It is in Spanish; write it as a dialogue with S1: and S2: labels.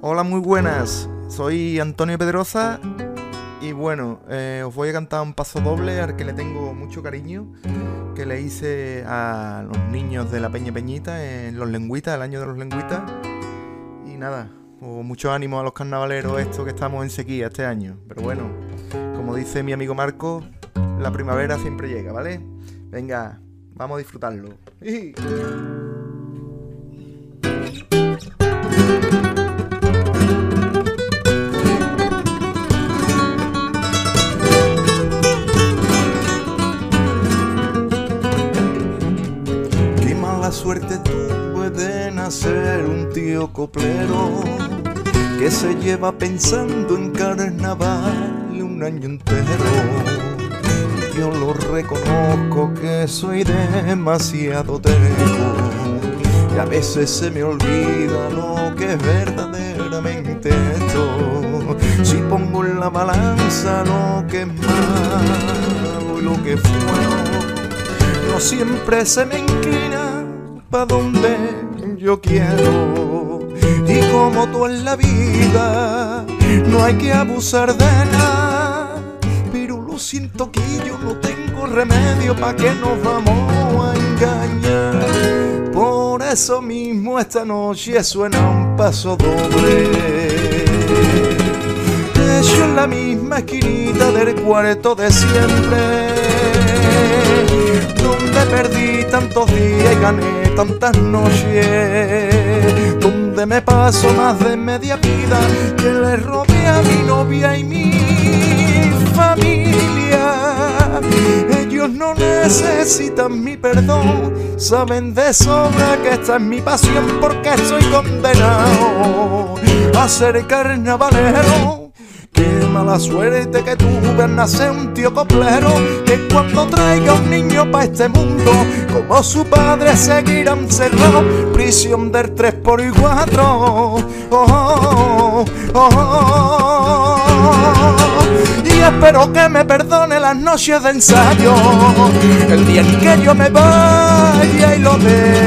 S1: Hola, muy buenas. Soy Antonio Pedroza y bueno, eh, os voy a cantar un paso doble al que le tengo mucho cariño, que le hice a los niños de la Peña Peñita en los lengüitas, el año de los lengüitas. Y nada, pues mucho ánimo a los carnavaleros esto que estamos en sequía este año. Pero bueno, como dice mi amigo Marco, la primavera siempre llega, ¿vale? Venga, vamos a disfrutarlo. mala suerte tuve de nacer un tío coplero que se lleva pensando en carnaval un año entero. Yo lo reconozco que soy demasiado terco y a veces se me olvida lo que es verdaderamente esto. Si pongo en la balanza lo que es malo y lo que bueno no siempre se me inclina pa' donde yo quiero. Y como tú en la vida, no hay que abusar de nada. Pero lo siento que yo no tengo remedio pa' que nos vamos a engañar. Por eso mismo esta noche suena un paso doble. Hecho en la misma esquinita del cuarto de siempre donde perdí tantos días y gané tantas noches, donde me paso más de media vida que le robé a mi novia y mi familia. Ellos no necesitan mi perdón, saben de sobra que esta es mi pasión porque estoy condenado a ser carnavalero. Mala suerte que al nacer un tío coplero Que cuando traiga un niño pa' este mundo Como su padre seguirá encerrado Prisión del 3 por 4 oh, oh. Y espero que me perdone las noches de ensayo El día en que yo me vaya y lo llorando